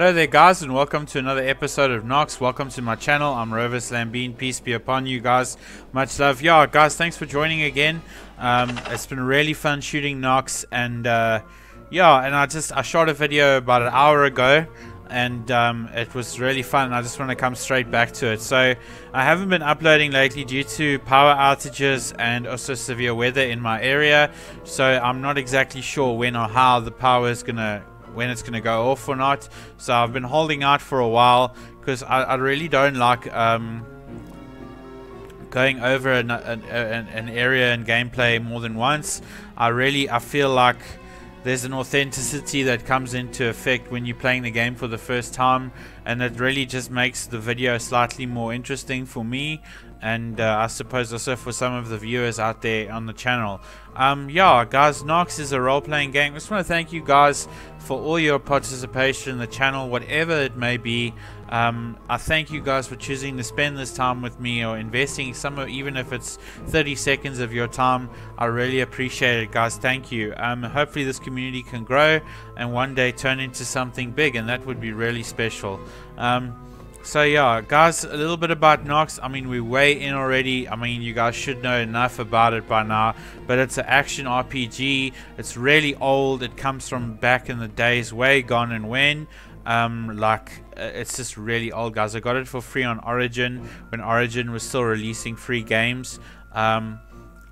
Hello there guys and welcome to another episode of Nox. Welcome to my channel. I'm Roverslambean. Peace be upon you guys. Much love. Yeah guys, thanks for joining again. Um, it's been really fun shooting Nox and uh, yeah, and I just I shot a video about an hour ago and um, it was really fun. I just want to come straight back to it. So I haven't been uploading lately due to power outages and also severe weather in my area. So I'm not exactly sure when or how the power is gonna when it's going to go off or not. So I've been holding out for a while because I, I, really don't like um, going over an, an, an, area in gameplay more than once. I really I feel like there's an authenticity that comes into effect when you're playing the game for the first time and it really just makes the video slightly more interesting for me and uh, I suppose also for some of the viewers out there on the channel. Um, yeah, guys, Nox is a role-playing game. I just want to thank you guys for all your participation in the channel, whatever it may be. Um, I thank you guys for choosing to spend this time with me or investing some, of, even if it's 30 seconds of your time. I really appreciate it, guys. Thank you. Um, hopefully, this community can grow and one day turn into something big, and that would be really special. Um, so yeah, guys, a little bit about Nox. I mean, we're way in already. I mean, you guys should know enough about it by now. But it's an action RPG. It's really old. It comes from back in the days, way gone and when. Um, like, uh, it's just really old, guys. I got it for free on Origin when Origin was still releasing free games. Um,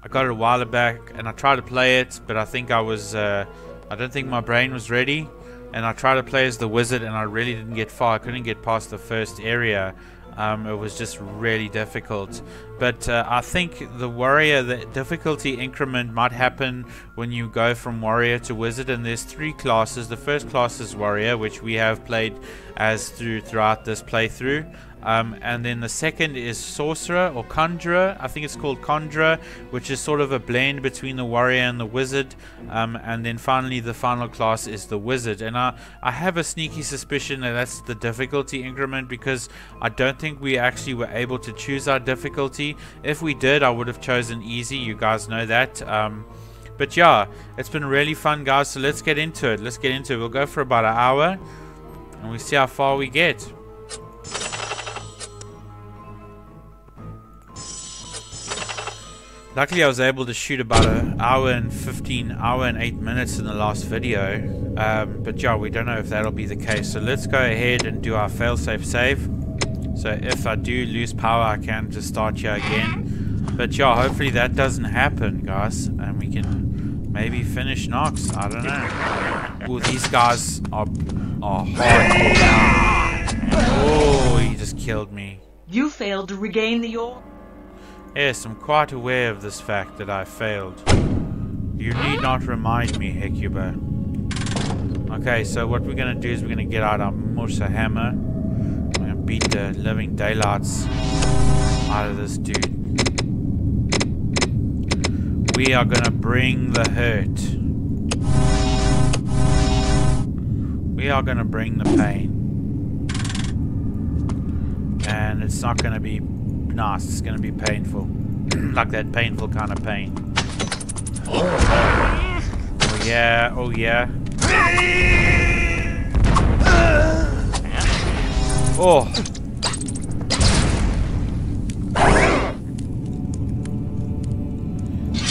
I got it a while back and I tried to play it, but I think I was, uh, I don't think my brain was ready and I tried to play as the wizard and I really didn't get far. I couldn't get past the first area. Um, it was just really difficult. But uh, I think the warrior, the difficulty increment might happen when you go from warrior to wizard. And there's three classes. The first class is warrior, which we have played as through throughout this playthrough. Um, and then the second is Sorcerer or Conjurer. I think it's called Conjurer, which is sort of a blend between the Warrior and the Wizard. Um, and then finally, the final class is the Wizard. And I, I have a sneaky suspicion that that's the difficulty increment because I don't think we actually were able to choose our difficulty. If we did, I would have chosen easy. You guys know that. Um, but yeah, it's been really fun, guys. So let's get into it. Let's get into it. We'll go for about an hour and we see how far we get. Luckily I was able to shoot about an hour and 15, hour and 8 minutes in the last video. Um, but yeah, we don't know if that'll be the case. So let's go ahead and do our failsafe save. So if I do lose power, I can just start here again. But yeah, hopefully that doesn't happen, guys. And we can maybe finish Nox. I don't know. Oh, these guys are, are hardcore. Oh, he just killed me. You failed to regain the ore. Yes, I'm quite aware of this fact that I failed. You need not remind me, Hecuba. Okay, so what we're gonna do is we're gonna get out our Musa hammer. We're gonna beat the living daylights out of this dude. We are gonna bring the hurt. We are gonna bring the pain. And it's not gonna be nice. It's going to be painful. like that painful kind of pain. Oh yeah, oh yeah. Oh.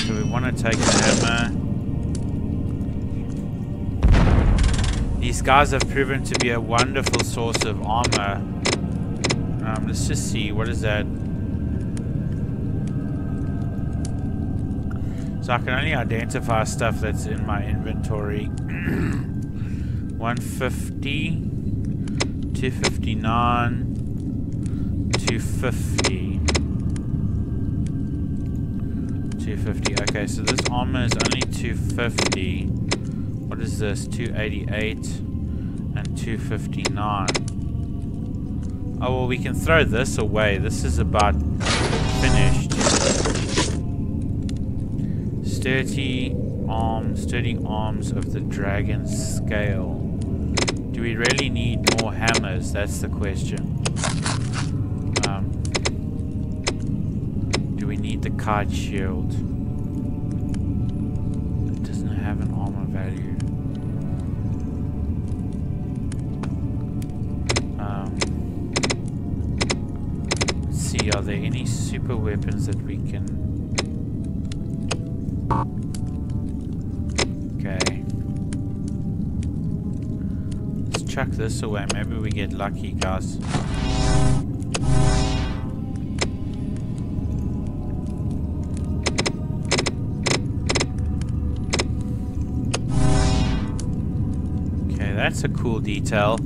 So we want to take the hammer. These guys have proven to be a wonderful source of armor. Um, let's just see, what is that? So I can only identify stuff that's in my inventory. 150, 259, 250. 250. Okay, so this armor is only 250. What is this? 288 and 259. Oh, well, we can throw this away. This is about finished. Sturdy arms, sturdy arms of the dragon scale. Do we really need more hammers? That's the question. Um, do we need the card shield? It doesn't have an armor value. Um, let's see, are there any super weapons that we can... this away. Maybe we get lucky, guys. Okay, that's a cool detail.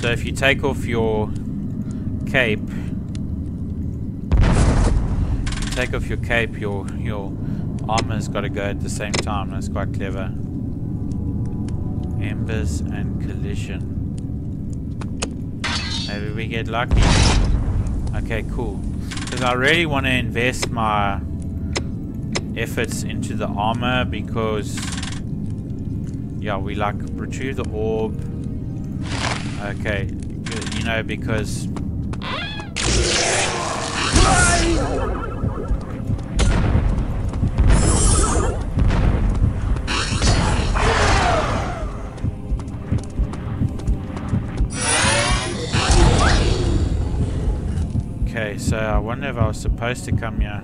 So if you take off your cape, you take off your cape, your your armor's got to go at the same time. That's quite clever. Embers and collision. Maybe we get lucky. Okay, cool. Because I really want to invest my efforts into the armor because yeah, we like retrieve the orb. Okay, you know because so I wonder if I was supposed to come here.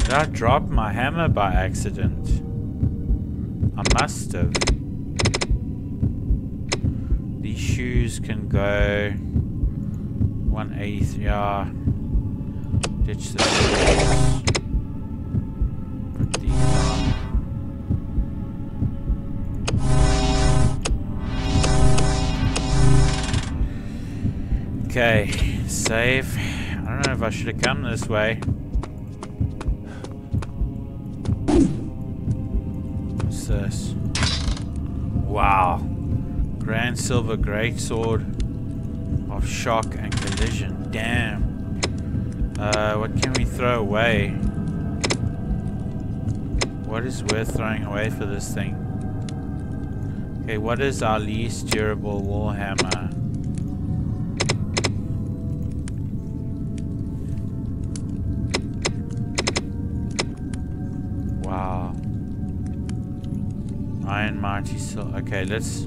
Did I drop my hammer by accident? I must have. These shoes can go 183. Yeah. Ditch the shoes. Okay, save. I don't know if I should have come this way. What's this? Wow. Grand Silver Greatsword of Shock and Collision. Damn. Uh, what can we throw away? What is worth throwing away for this thing? Okay, what is our least durable warhammer? Wow. Iron Mighty Sil- Okay, let's...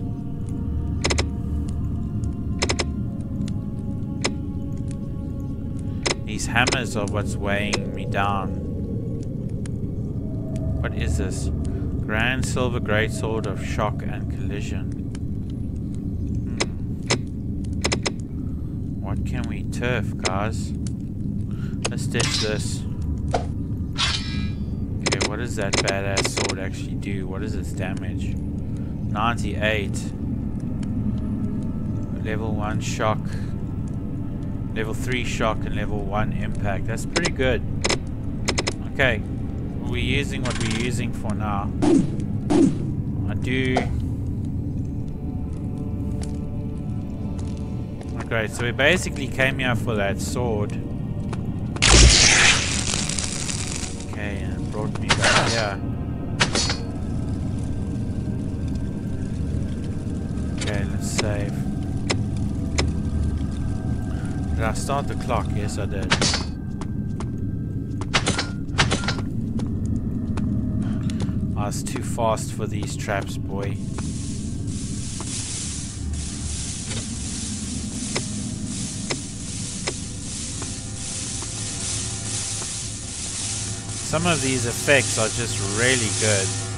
These hammers are what's weighing me down. What is this? Grand Silver Greatsword of Shock and Collision. Hmm. What can we turf, guys? Let's ditch this. Does that badass sword actually do? What is its damage? 98. Level 1 shock. Level 3 shock and level 1 impact. That's pretty good. Okay. We're using what we're using for now. I do... Okay, so we basically came here for that sword. Okay, and brought me back here. Okay, let's save. Did I start the clock? Yes, I did. I was too fast for these traps, boy. Some of these effects are just really good.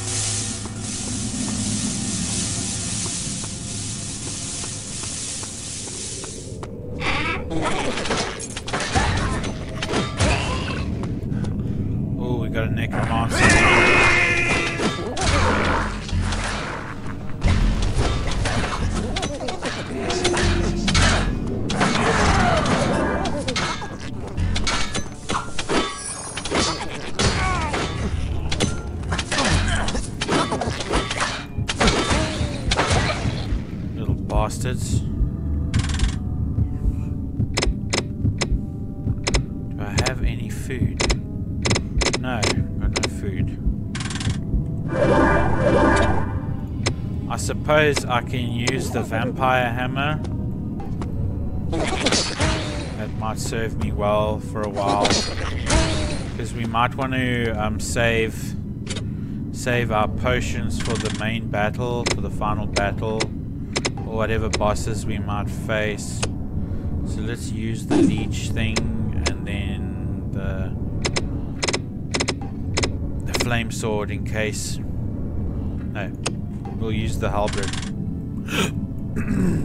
Suppose I can use the vampire hammer. That might serve me well for a while. Because we might want to um, save save our potions for the main battle, for the final battle. or whatever bosses we might face. So let's use the leech thing and then the the flame sword in case. No, we'll use the halberd.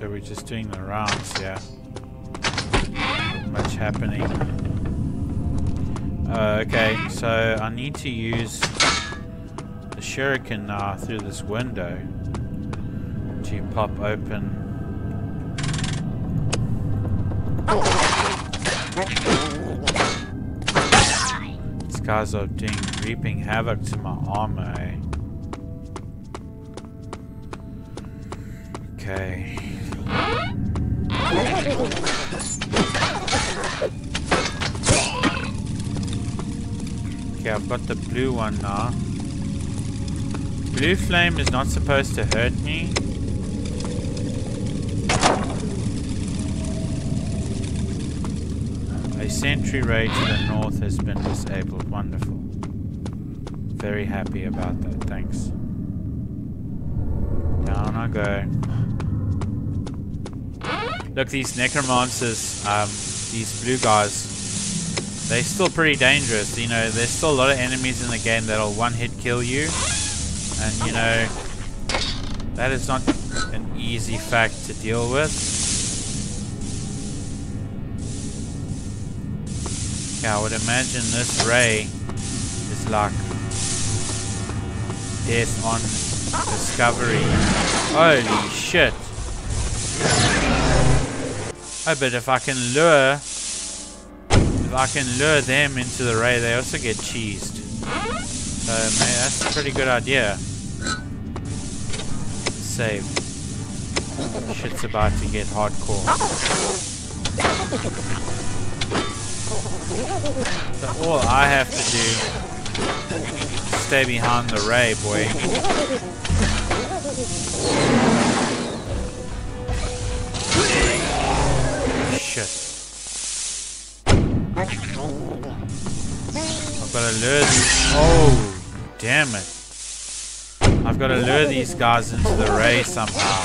so we're just doing the rounds, yeah. Much happening. Uh, okay, so I need to use the shuriken now through this window to pop open. These guys are doing reaping havoc to my armor. eh? Okay. I've got the blue one now. Blue flame is not supposed to hurt me. A sentry ray to the north has been disabled. Wonderful. Very happy about that. Thanks. Down I go. Look, these necromancers, um, these blue guys, they're still pretty dangerous. You know, there's still a lot of enemies in the game that'll one-hit kill you. And, you know, that is not an easy fact to deal with. Yeah, I would imagine this ray is like death on discovery. Holy shit. Oh, but if I can lure, if I can lure them into the ray, they also get cheesed. So, man, that's a pretty good idea. Save. Shit's about to get hardcore. So all I have to do is stay behind the ray, boy. Shit. To lure these. Oh, damn it. I've got to lure these guys into the ray somehow.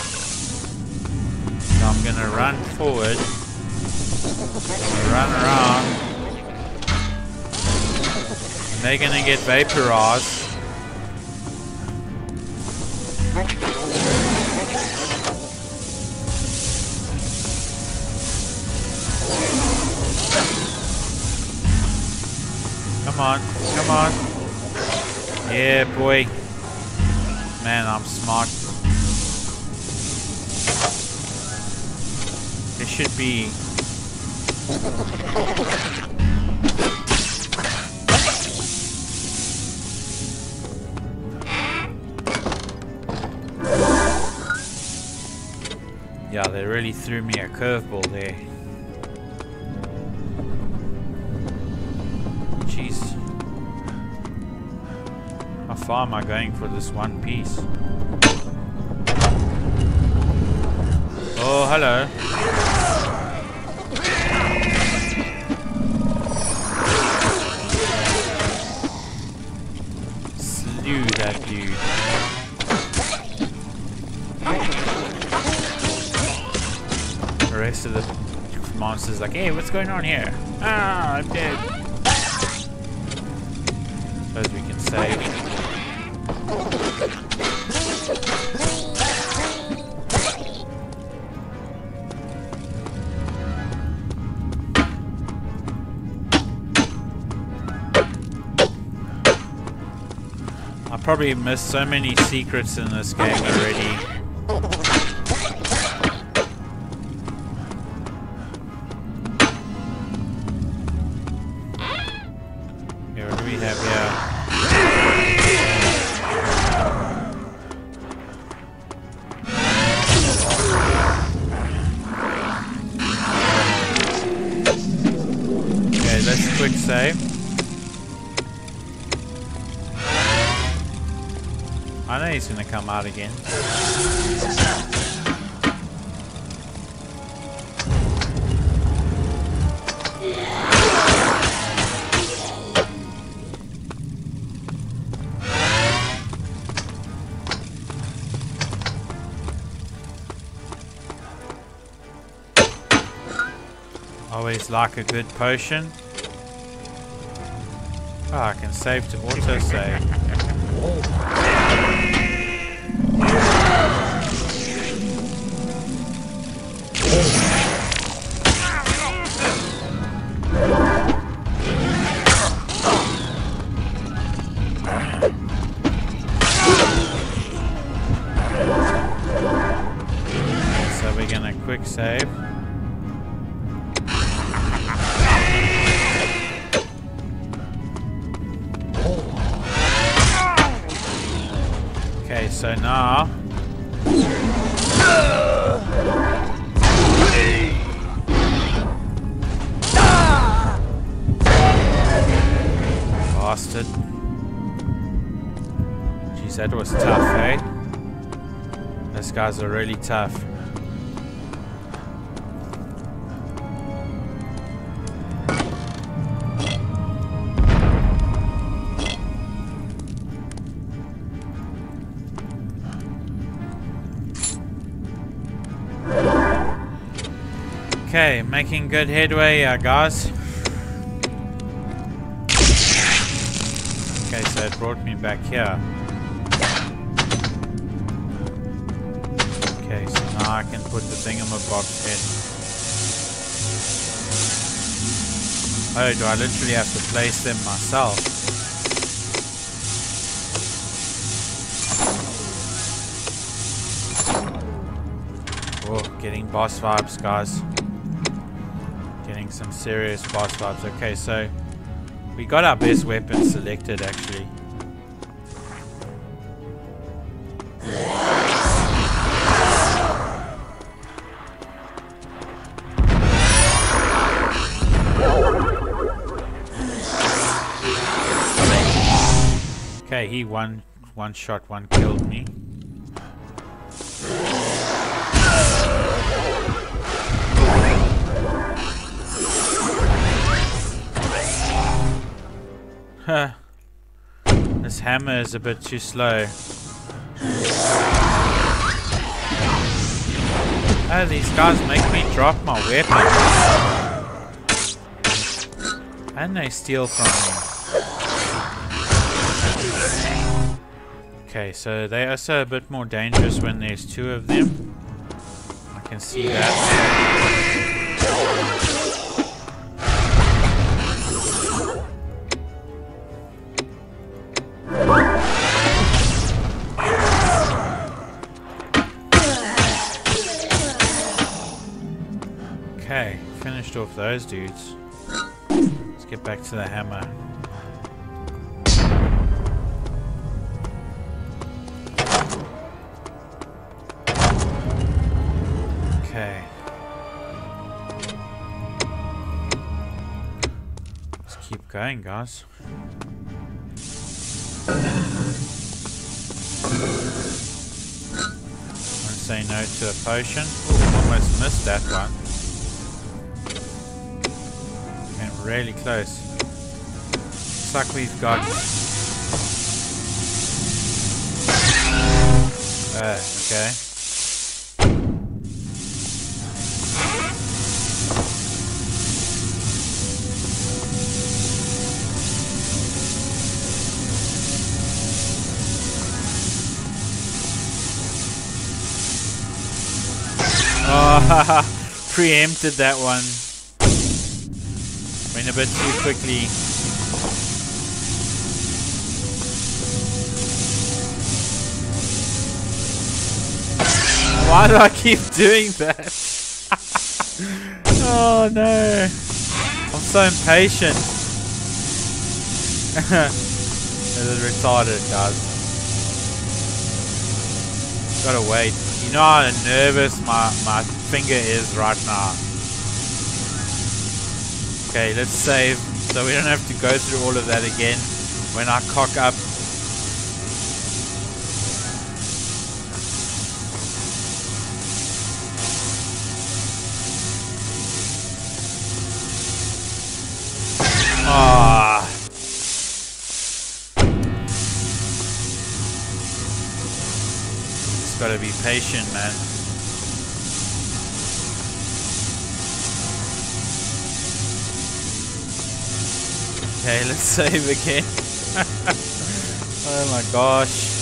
So I'm gonna run forward. Run around. And they're gonna get vaporized. Come on, come on. Yeah, boy. Man, I'm smart. There should be Yeah, they really threw me a curveball there. Far am I going for this one piece? Oh, hello. Slew that dude. The rest of the monsters like, hey, what's going on here? Ah, I'm dead. Suppose we can save. Probably missed so many secrets in this game already. Come out again. Always like a good potion. Oh, I can save to auto so now Bastard. Jeez, that was tough, eh? Those guys are really tough. Okay, making good headway, uh, guys. Okay, so it brought me back here. Okay, so now I can put the thingamabob in. Oh, do I literally have to place them myself? Oh, getting boss vibes, guys. Some serious boss vibes. Okay, so we got our best weapon selected actually. Okay, he one one shot, one killed me. Huh. This hammer is a bit too slow. Oh, these guys make me drop my weapon. And they steal from me. Okay, so they are also a bit more dangerous when there's two of them. I can see that. Finished off those dudes. Let's get back to the hammer. Okay. Let's keep going, guys. Say no to a potion. Almost missed that one. Really close. Looks like got. Uh, okay. Oh, preempted that one bit too quickly. Why do I keep doing that? oh no. I'm so impatient. this is retarded, guys. Gotta wait. You know how nervous my, my finger is right now. Okay, let's save so we don't have to go through all of that again when I cock up Ah. Gotta be patient, man. Okay, let's save again. oh my gosh.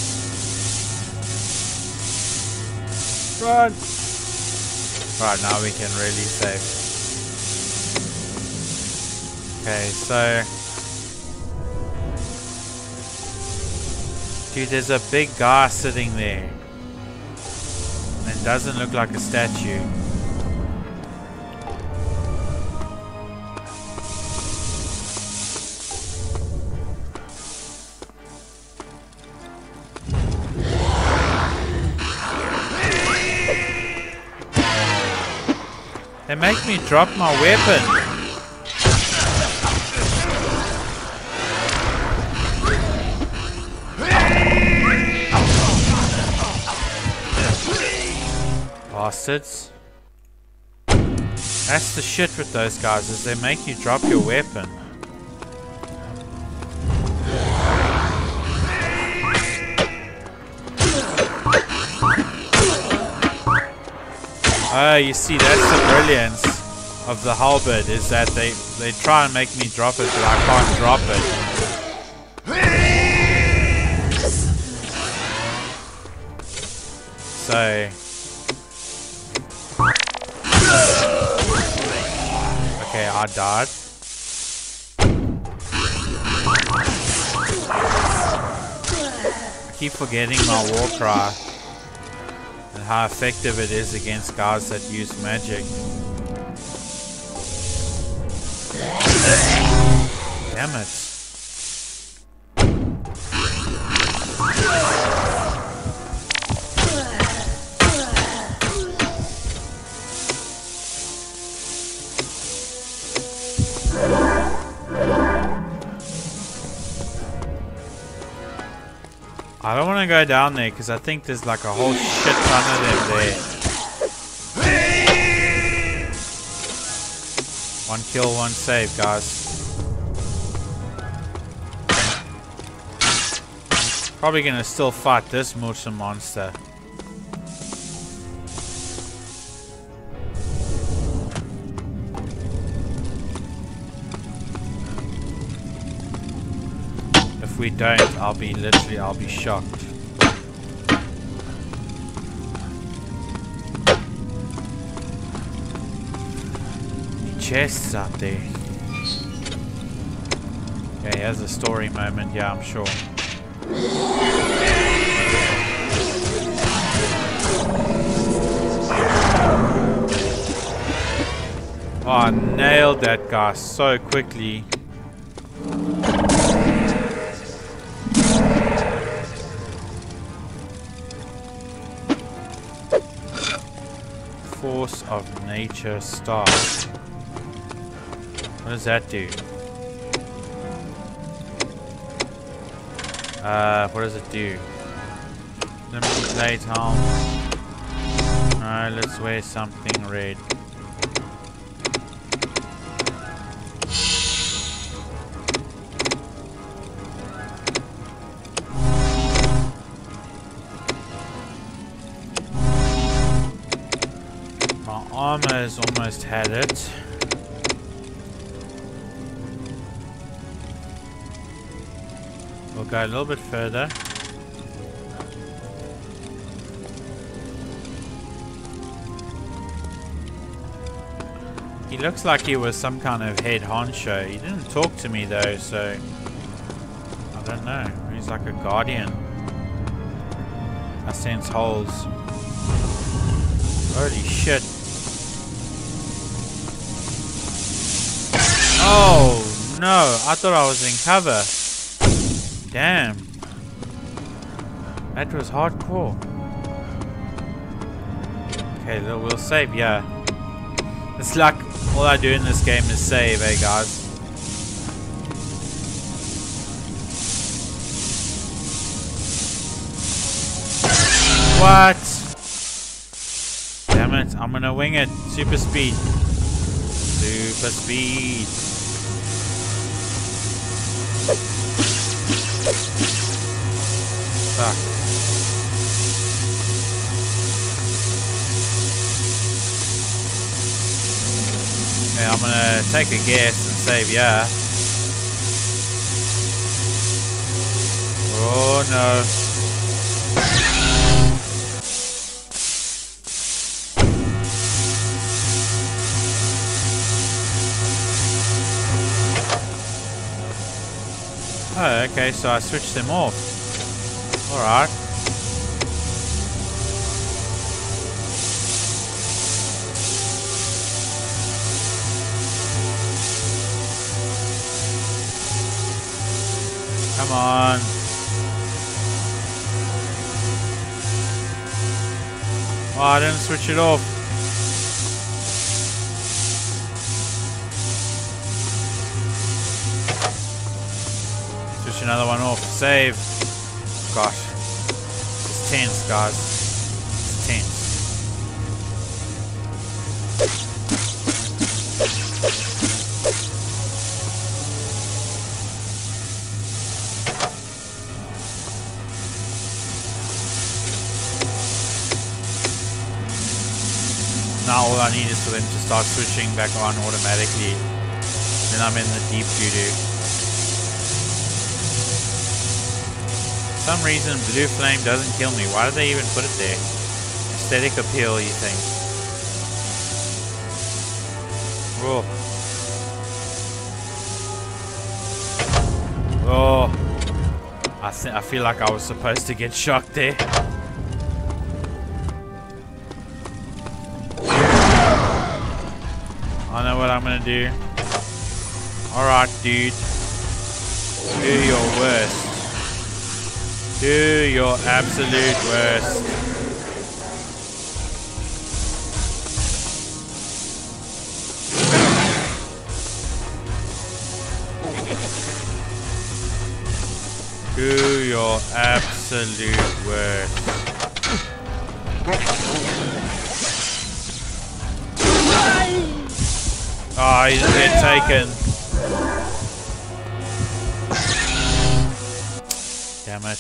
Run! Right, now we can really save. Okay, so... Dude, there's a big guy sitting there. And it doesn't look like a statue. Make me drop my weapon. Bastards. That's the shit with those guys, is they make you drop your weapon. Oh, you see, that's the brilliance of the halberd, is that they, they try and make me drop it, but I can't drop it. So... Okay, I died. I keep forgetting my war cry and how effective it is against guys that use magic. Damn it. To go down there because I think there's like a whole shit ton of them there. One kill, one save, guys. Probably gonna still fight this Musa monster. If we don't, I'll be literally, I'll be shocked. Up there. Okay, here's a story moment, yeah, I'm sure. Oh, I nailed that guy so quickly. Force of Nature Star. What does that do? Uh, what does it do? Limited plate helm. Alright, let's wear something red. My armor has almost had it. Go a little bit further. He looks like he was some kind of head honcho. He didn't talk to me though, so I don't know. He's like a guardian. I sense holes. Holy shit. Oh no, I thought I was in cover. Damn. That was hardcore. Okay, we'll save, yeah. It's like all I do in this game is save, eh guys? What? Damn it, I'm gonna wing it. Super speed. Super speed. Okay, I'm gonna take a guess and save, yeah. Oh no. Oh, okay, so I switched them off. Alright. On. Oh, I didn't switch it off. another one off. Save. Gosh. It's tense, guys. All I need is for them to start switching back on automatically. Then I'm in the deep doo-doo. some reason Blue Flame doesn't kill me. Why did they even put it there? Aesthetic appeal, you think? Oh. Oh. I, I feel like I was supposed to get shocked there. I know what I'm gonna do. Alright, dude. Do your worst. Do your absolute worst. Do your absolute worst. Oh, he's been taken. Damn it.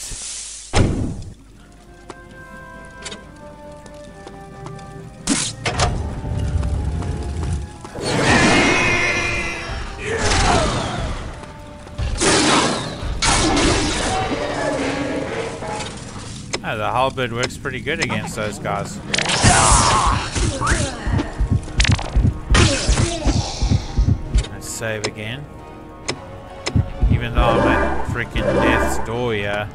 Ah, the halberd works pretty good against those guys. Save again. Even though I'm at freaking death's door, yeah.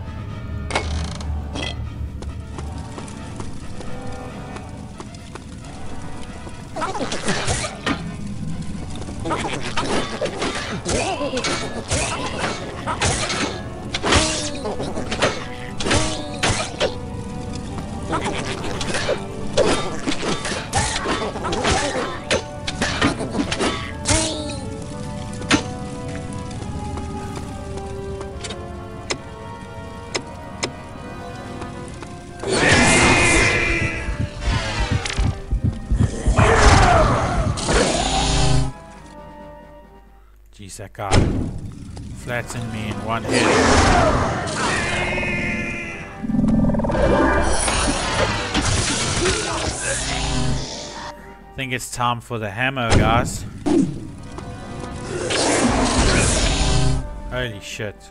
Think it's time for the hammer, guys. Holy shit.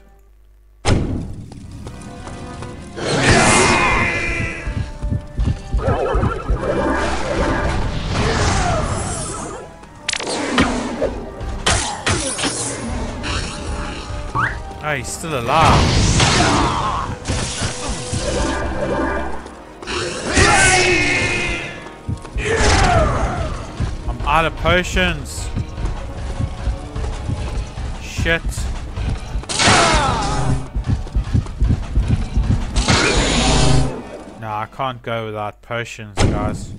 Oh, he's still alive. Out of potions. Shit. No, I can't go without potions, guys.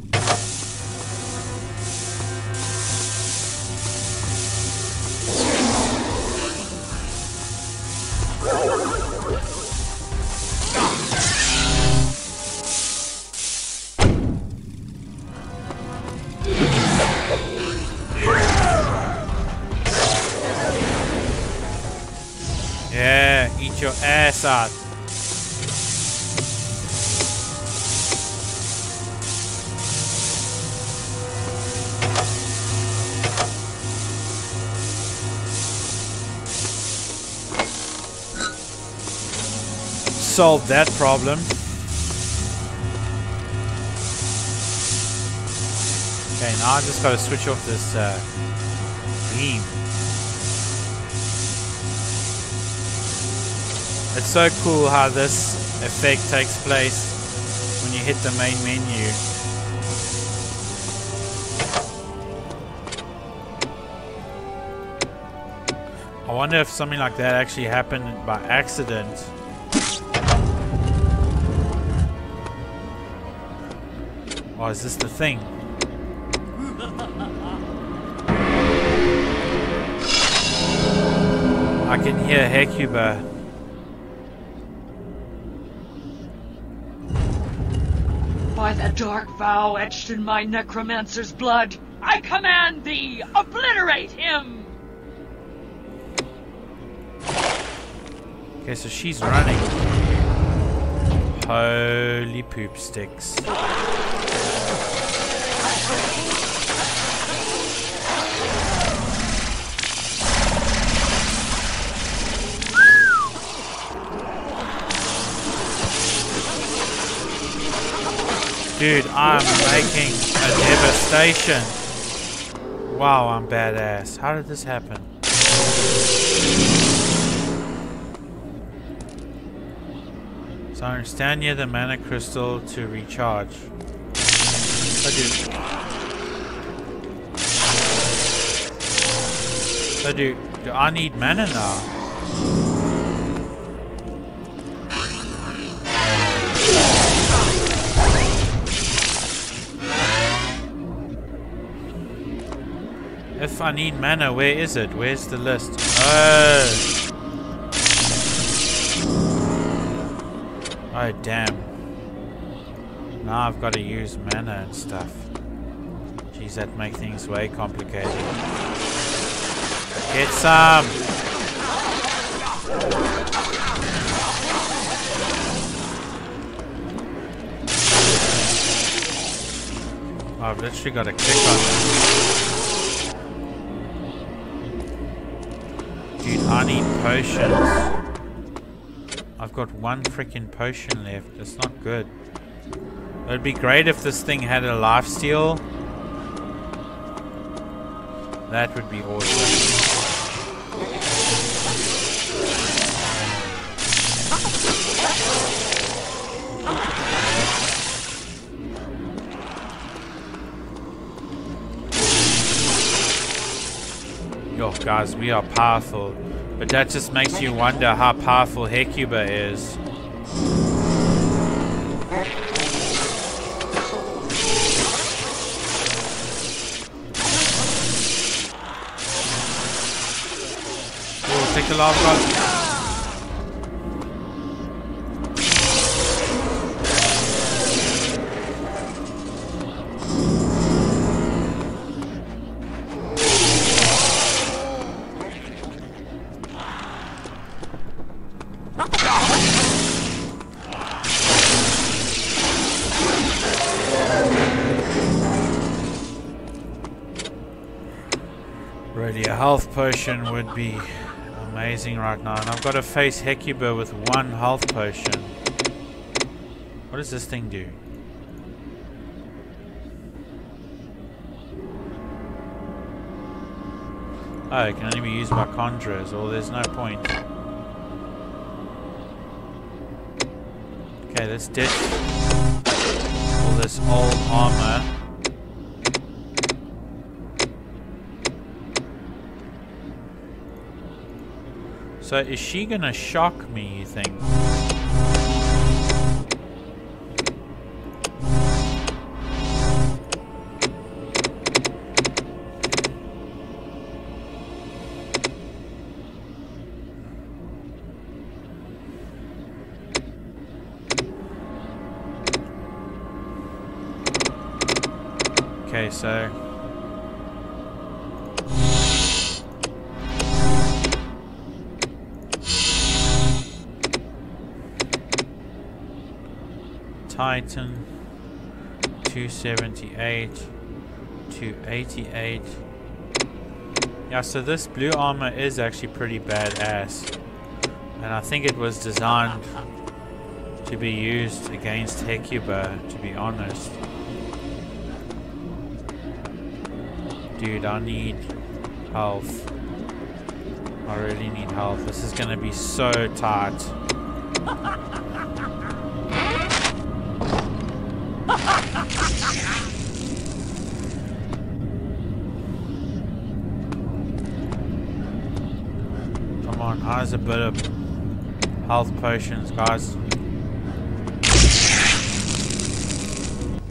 Ass. Solve that problem. Okay, now I just gotta switch off this uh, beam. It's so cool how this effect takes place when you hit the main menu. I wonder if something like that actually happened by accident. Oh, is this the thing? I can hear Hecuba. By the dark vow etched in my necromancer's blood, I command thee, obliterate him! Okay, so she's running. Holy poop sticks. Dude, I'm making a devastation. Wow, I'm badass. How did this happen? So I'm stand near the mana crystal to recharge. I do. I do. Do I need mana now? Need mana, where is it? Where's the list? Oh! Oh, damn. Now I've got to use mana and stuff. Jeez, that makes things way complicated. Get some! Oh, I've literally got to click on it. Dude, I need potions. I've got one freaking potion left. It's not good. It'd be great if this thing had a life steal. That would be awesome. Yo, guys, we are powerful. But that just makes you wonder how powerful Hecuba is. Oh, take the lava god. Potion would be amazing right now. And I've got to face Hecuba with one health potion. What does this thing do? Oh, it can only be used by conjurers, or there's no point. Okay, let's ditch all this old armor. So is she gonna shock me, you think? Titan 278 288 Yeah, so this blue armor is actually pretty badass. And I think it was designed to be used against Hecuba, to be honest. Dude, I need health. I really need health. This is gonna be so tight. Come on, how's a bit of health potions, guys?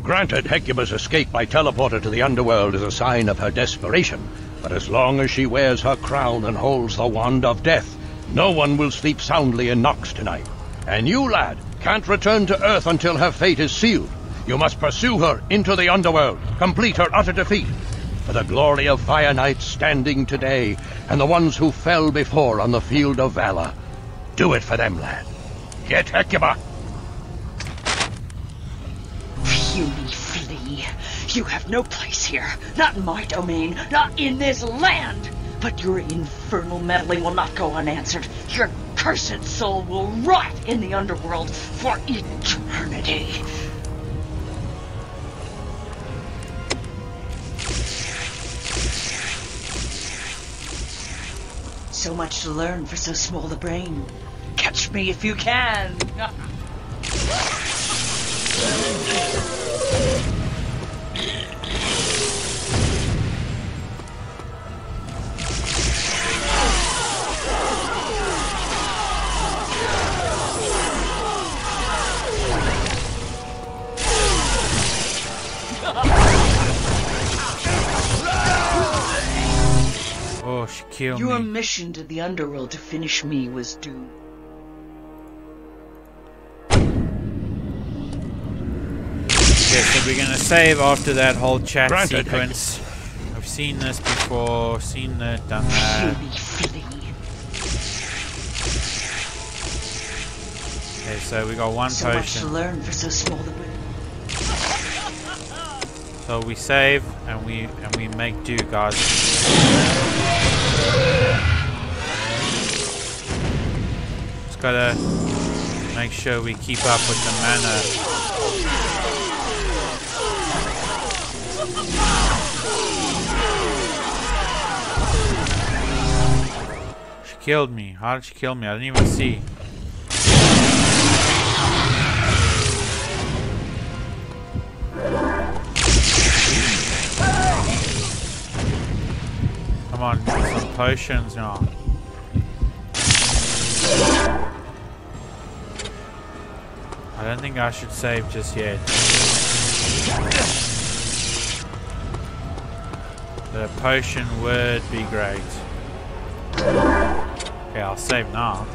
Granted, Hecuba's escape by teleporter to the underworld is a sign of her desperation, but as long as she wears her crown and holds the wand of death, no one will sleep soundly in Nox tonight. And you, lad, can't return to Earth until her fate is sealed. You must pursue her into the underworld, complete her utter defeat. For the glory of Fire Knights standing today, and the ones who fell before on the field of valor. Do it for them, lad. Get Hecuba! Puny flea. You have no place here. Not in my domain. Not in this land. But your infernal meddling will not go unanswered. Your cursed soul will rot in the underworld for eternity. So much to learn for so small a brain. Catch me if you can. Your mission to the underworld to finish me was doomed. Okay, so we're gonna save after that whole chat Granted, sequence. I've seen this before, seen it, done that. Okay, so we got one So much to learn for so small a brain. So we save and we and we make do, guys. Just gotta make sure we keep up with the mana. She killed me. How did she kill me? I didn't even see. Potions now. I don't think I should save just yet. The potion would be great. Okay, I'll save now.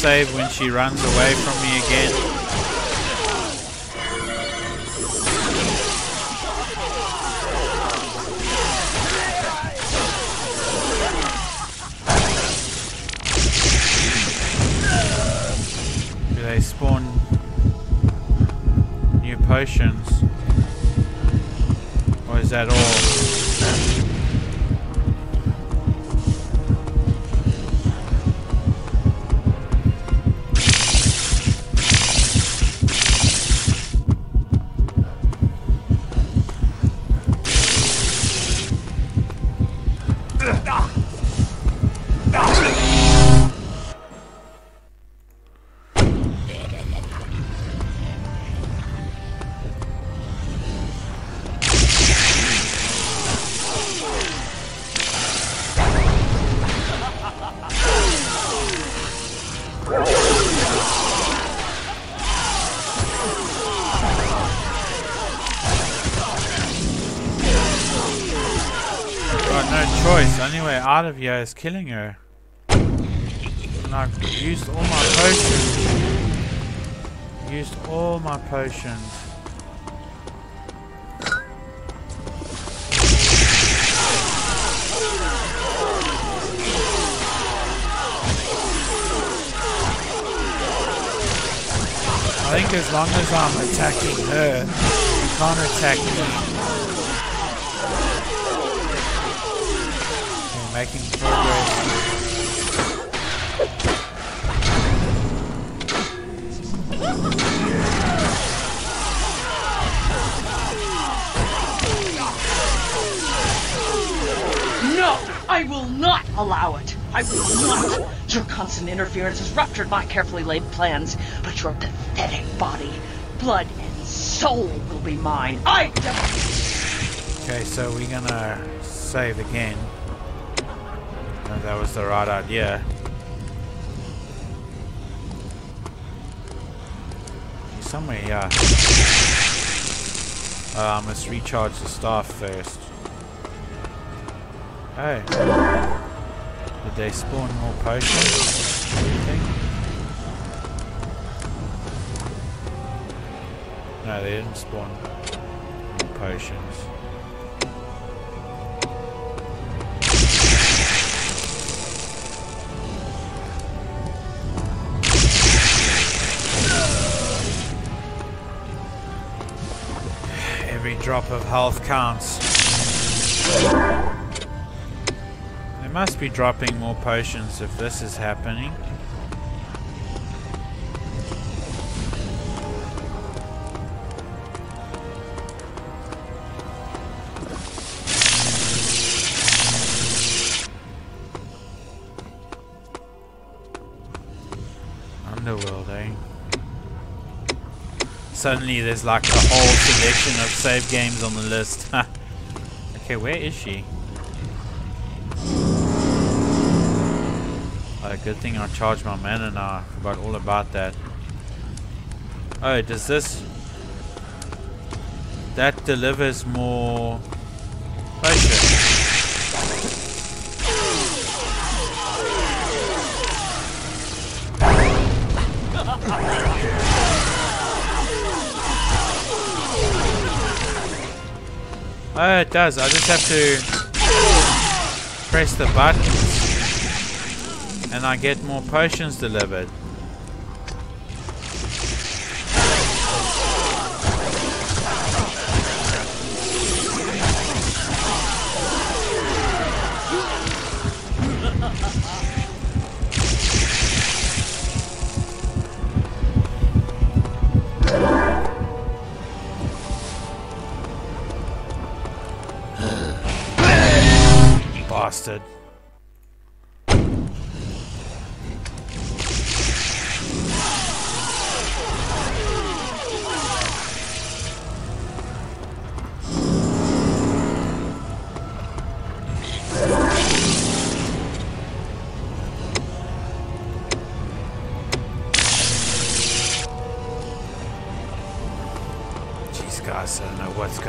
Save when she runs away from me again. Out of here is killing her. And I've used all my potions. Used all my potions. I think as long as I'm attacking her, she can't attack me. Making progress. No! I will not allow it! I will not! Your constant interference has ruptured my carefully laid plans, but your pathetic body, blood, and soul will be mine. I Okay, so we're gonna save again. That was the right idea. He's somewhere here. Uh, I must recharge the staff first. Oh. Did they spawn more potions? Think? No, they didn't spawn more potions. Drop of health counts. They must be dropping more potions if this is happening. Suddenly there's like a whole selection of save games on the list. okay, where is she? Oh, good thing I charged my mana now. I forgot all about that. Oh, does this... That delivers more... Oh, it does. I just have to press the buttons and I get more potions delivered.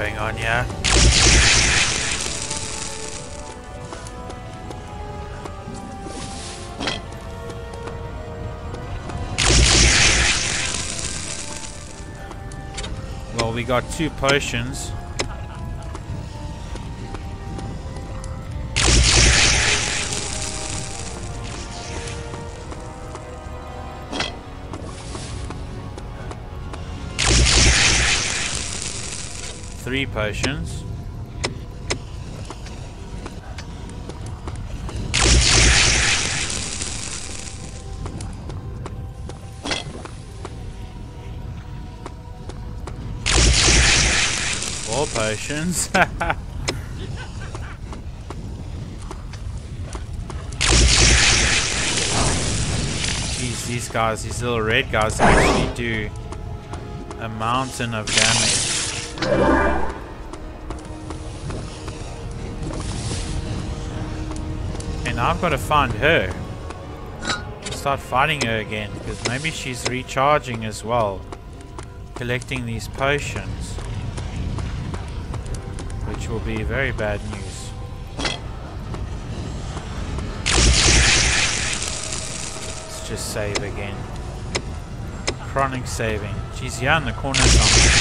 Going on here. Well, we got two potions. Three potions. Four potions. Jeez, these guys, these little red guys actually do a mountain of damage. And I've got to find her. Start fighting her again, because maybe she's recharging as well. Collecting these potions. Which will be very bad news. Let's just save again. Chronic saving. She's here in the corner somewhere.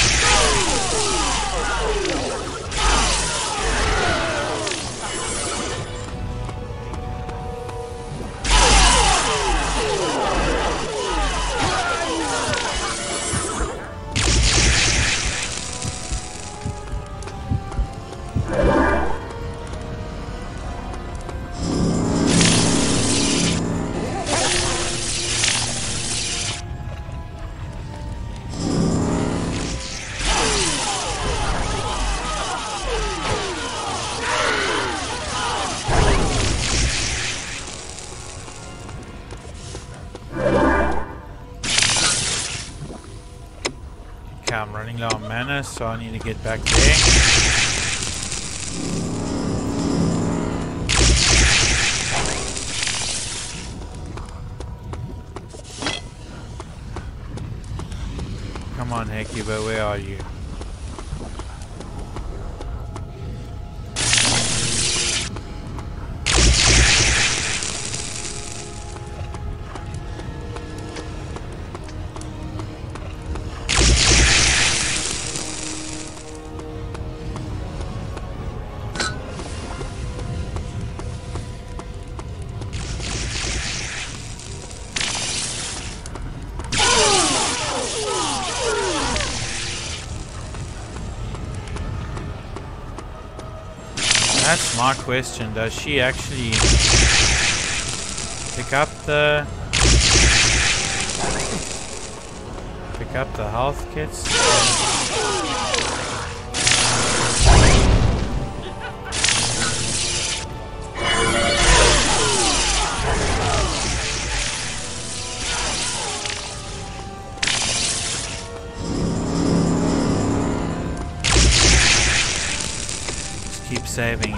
So I need to get back there. Come on, Hecuba, where are you? My question. Does she actually pick up the pick up the health kits?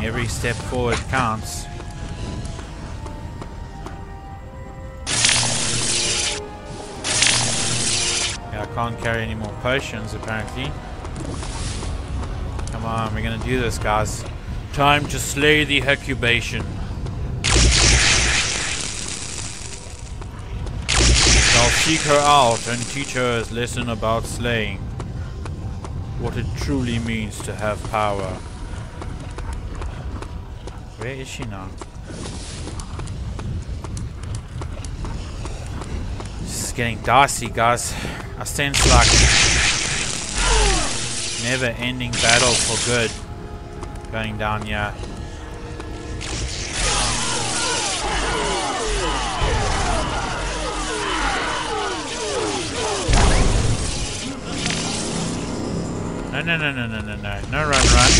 Every step forward counts. Yeah, I can't carry any more potions apparently. Come on, we're gonna do this, guys. Time to slay the Hecubation. I'll seek her out and teach her a lesson about slaying. What it truly means to have power. Where is she now? This is getting dicey, guys. I sense like never ending battle for good going down here. No, no, no, no, no, no, no. No run, run.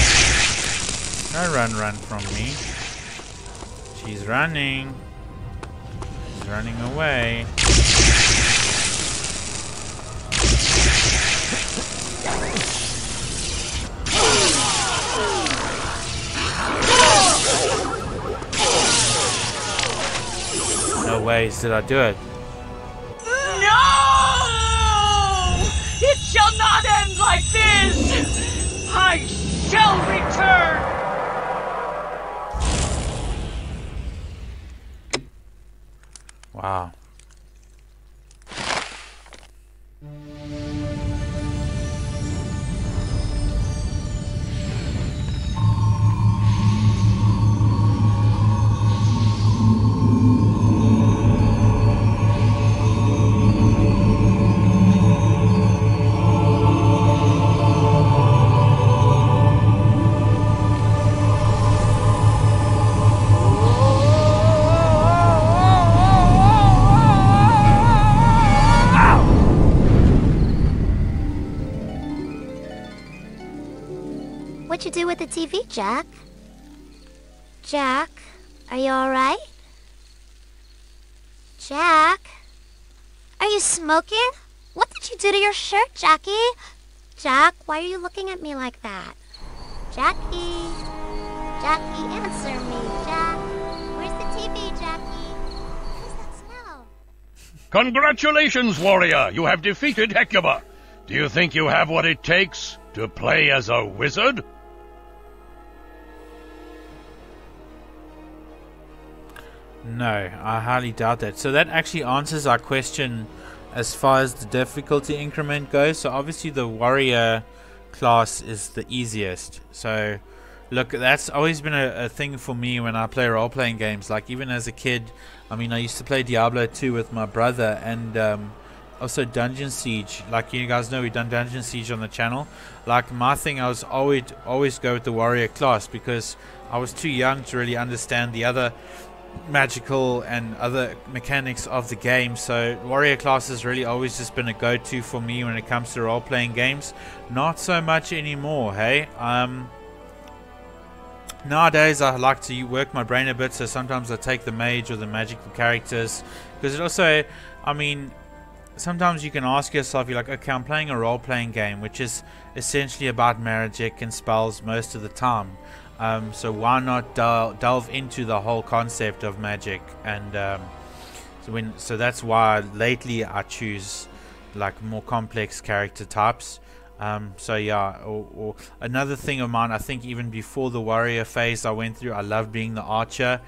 No run, run from me. She's running. She's running away. No ways did I do it. No! It shall not end like this! I shall return! Wow. TV, Jack? Jack, are you alright? Jack? Are you smoking? What did you do to your shirt, Jackie? Jack, why are you looking at me like that? Jackie? Jackie, answer me, Jack. Where's the TV, Jackie? Where's that smell? Congratulations, warrior! You have defeated Hecuba! Do you think you have what it takes to play as a wizard? No, I highly doubt that. So that actually answers our question as far as the difficulty increment goes. So obviously the warrior class is the easiest. So look, that's always been a, a thing for me when I play role-playing games. Like even as a kid, I mean, I used to play Diablo 2 with my brother and um, also Dungeon Siege. Like you guys know, we've done Dungeon Siege on the channel. Like my thing, I was always always go with the warrior class because I was too young to really understand the other magical and other mechanics of the game. So warrior class has really always just been a go-to for me when it comes to role-playing games. Not so much anymore, hey. Um, nowadays I like to work my brain a bit, so sometimes I take the mage or the magical characters because it also, I mean, sometimes you can ask yourself, you're like, okay, I'm playing a role-playing game, which is essentially about magic and spells most of the time. Um, so why not del delve into the whole concept of magic? And um, so when so that's why lately I choose like more complex character types. Um, so yeah, or, or, another thing of mine, I think even before the warrior phase I went through, I loved being the archer.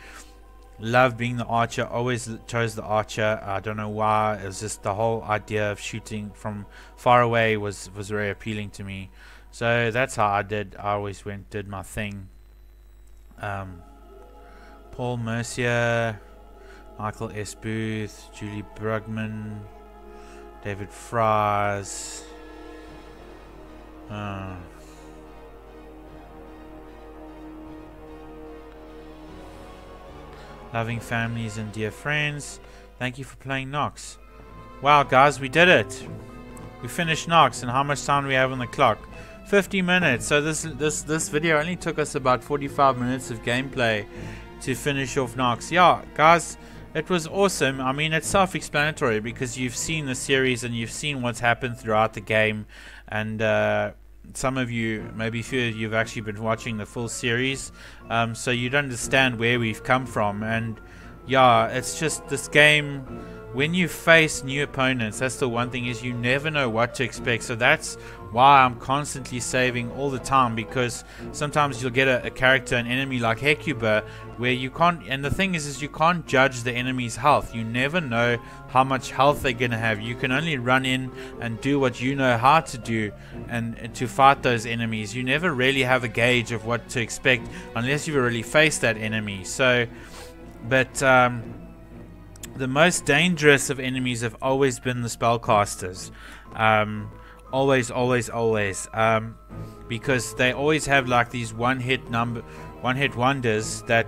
Love being the archer. Always chose the archer. I don't know why. It was just the whole idea of shooting from far away was was very appealing to me. So that's how I did. I always went did my thing um, Paul Mercier, Michael S. Booth, Julie Brugman, David Fries. Uh, loving families and dear friends. Thank you for playing Nox. Wow, guys, we did it. We finished Nox, and how much time do we have on the clock? 50 minutes. So this this this video only took us about 45 minutes of gameplay to finish off Nox. Yeah, guys, it was awesome. I mean, it's self-explanatory because you've seen the series and you've seen what's happened throughout the game, and uh, some of you, maybe few of you, have actually been watching the full series, um, so you'd understand where we've come from. And yeah, it's just this game when you face new opponents, that's the one thing is you never know what to expect. So that's why I'm constantly saving all the time because sometimes you'll get a, a, character, an enemy like Hecuba, where you can't. And the thing is, is you can't judge the enemy's health. You never know how much health they're gonna have. You can only run in and do what you know how to do, and, and to fight those enemies. You never really have a gauge of what to expect unless you've already faced that enemy. So, but. Um, the most dangerous of enemies have always been the spellcasters. Um, always, always, always. Um, because they always have like these one-hit number, one-hit wonders that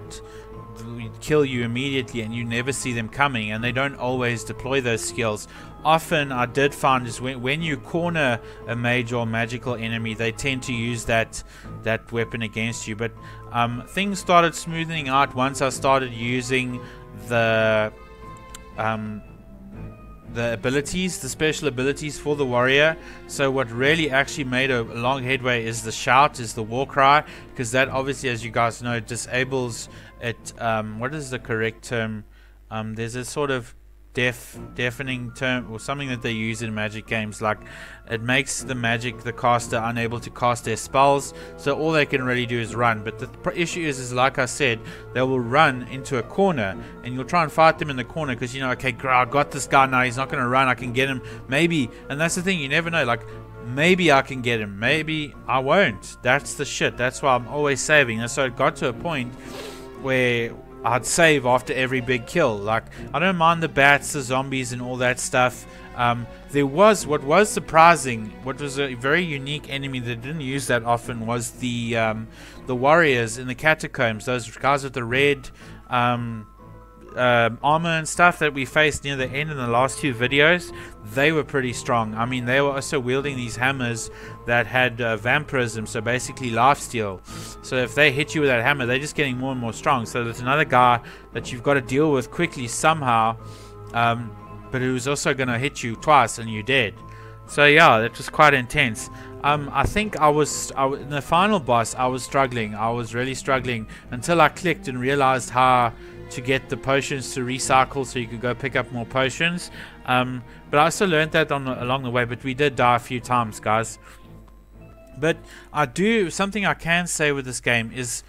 kill you immediately, and you never see them coming. And they don't always deploy those skills. Often, I did find is when when you corner a mage or magical enemy, they tend to use that that weapon against you. But um, things started smoothing out once I started using the um, the abilities, the special abilities for the warrior. So what really actually made a long headway is the shout, is the war cry, because that obviously, as you guys know, disables it. Um, what is the correct term? Um, there's a sort of deaf deafening term or something that they use in magic games like it makes the magic the caster unable to cast their spells so all they can really do is run. But the issue is is like i said they will run into a corner and you'll try and fight them in the corner because you know okay i got this guy now he's not going to run i can get him. Maybe and that's the thing you never know like maybe i can get him maybe i won't. That's the shit that's why i'm always saving. And so it got to a point where I'd save after every big kill. Like I don't mind the bats, the zombies, and all that stuff. Um, there was what was surprising, what was a very unique enemy that didn't use that often was the um, the warriors in the catacombs. Those guys with the red um, um, armor and stuff that we faced near the end in the last two videos, they were pretty strong. I mean, they were also wielding these hammers that had uh, vampirism, so basically life steal. So if they hit you with that hammer, they're just getting more and more strong. So there's another guy that you've got to deal with quickly somehow, um, but who's also going to hit you twice and you're dead. So yeah, that was quite intense. Um, I think I was I, in the final boss. I was struggling. I was really struggling until I clicked and realized how to get the potions to recycle, so you could go pick up more potions. Um, but I also learned that on along the way. But we did die a few times, guys. But I do something I can say with this game is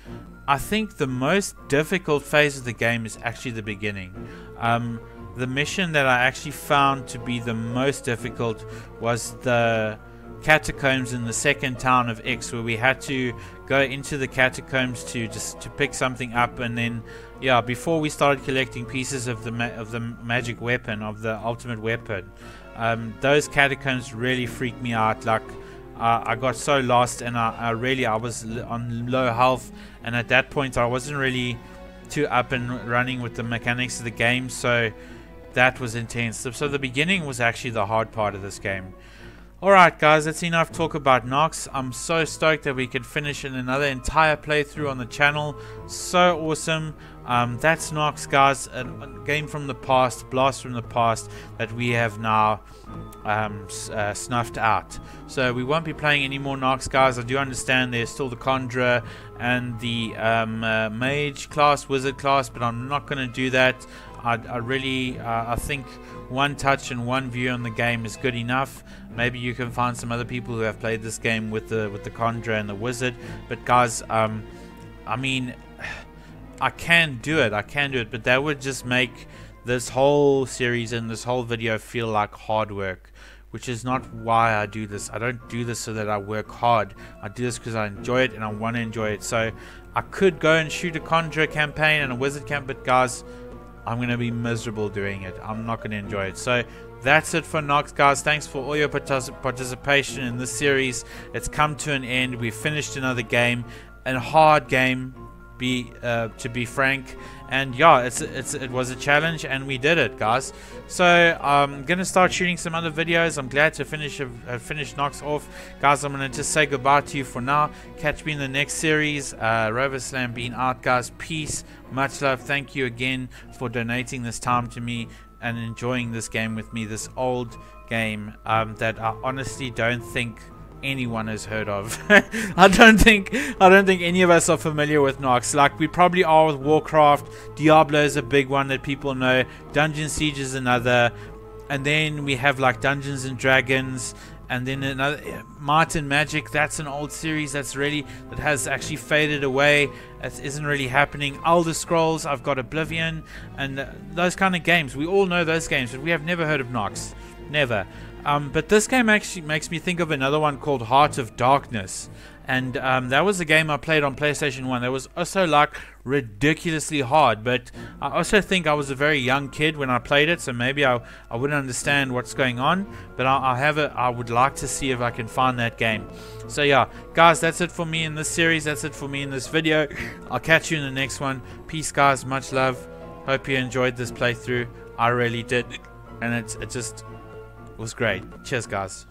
I think the most difficult phase of the game is actually the beginning. Um, the mission that I actually found to be the most difficult was the catacombs in the second town of Ix, where we had to go into the catacombs to just to pick something up, and then yeah, before we started collecting pieces of the of the magic weapon of the ultimate weapon, um, those catacombs really freaked me out. Like uh, I got so lost, and I, I really I was on low health, and at that point I wasn't really too up and running with the mechanics of the game, so that was intense. So the beginning was actually the hard part of this game. Alright guys, that's enough talk about Nox. I'm so stoked that we could finish in another entire playthrough on the channel. So awesome. Um, that's Nox guys, a, game from the past, blast from the past that we have now um, uh, snuffed out. So we won't be playing any more Nox guys. I do understand there's still the Conjurer and the um, uh, Mage class, Wizard class, but I'm not going to do that. I, I really, uh, I think one touch and one view on the game is good enough. Maybe you can find some other people who have played this game with the with the Conjurer and the Wizard. But guys, um, I mean, I can do it. I can do it, but that would just make this whole series and this whole video feel like hard work which is not why I do this. I don't do this so that I work hard. I do this because I enjoy it and I want to enjoy it. So I could go and shoot a Conjurer campaign and a Wizard camp, but guys, I'm going to be miserable doing it. I'm not going to enjoy it. So that's it for Nox, guys. Thanks for all your particip participation in this series. It's come to an end. We finished another game, a hard game, be uh, to be frank and yeah it's it's it was a challenge and we did it guys. So i'm gonna start shooting some other videos. I'm glad to finish uh, finish Nox off. Guys i'm gonna just say goodbye to you for now. Catch me in the next series. Uh Roverslambean out guys. Peace. Much love. Thank you again for donating this time to me and enjoying this game with me this old game um, that i honestly don't think anyone has heard of. I don't think I don't think any of us are familiar with Nox. Like we probably are with Warcraft. Diablo is a big one that people know. Dungeon Siege is another. And then we have like Dungeons and Dragons and then another and Magic that's an old series that's really that has actually faded away it isn't really happening Elder Scrolls I've got Oblivion and uh, those kind of games we all know those games but we have never heard of Nox never um, but this game actually makes me think of another one called Heart of Darkness. And um, that was a game I played on PlayStation 1 that was also like ridiculously hard. But I also think I was a very young kid when I played it, so maybe I, I wouldn't understand what's going on. But I, I have it, I would like to see if I can find that game. So yeah, guys, that's it for me in this series. That's it for me in this video. I'll catch you in the next one. Peace, guys. Much love. Hope you enjoyed this playthrough. I really did. And it's, it just was great. Cheers, guys.